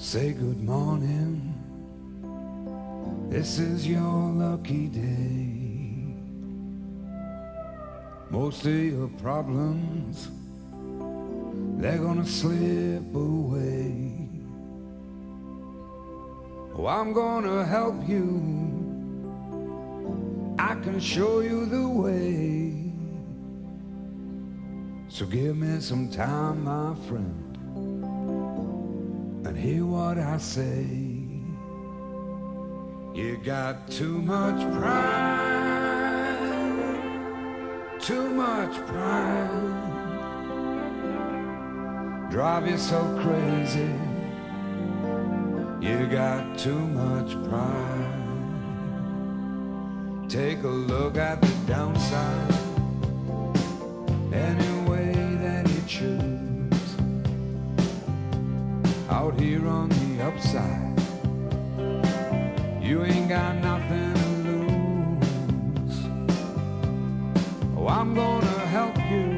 Say good morning. This is your lucky day. Most of your problems, they're gonna slip away. Oh, I'm gonna help you. I can show you the way. So give me some time, my friend hear what I say. You got too much pride, too much pride. Drive you so crazy. You got too much pride. Take a look at the downside. Upside. You ain't got nothing to lose. Oh, I'm gonna help you.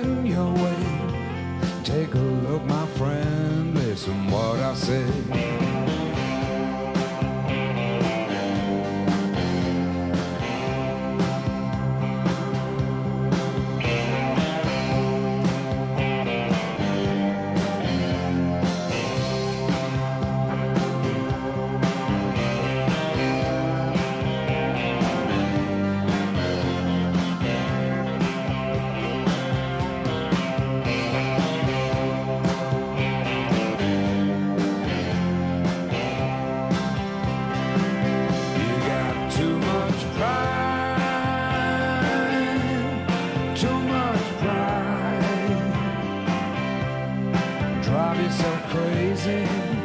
Bobby's so crazy.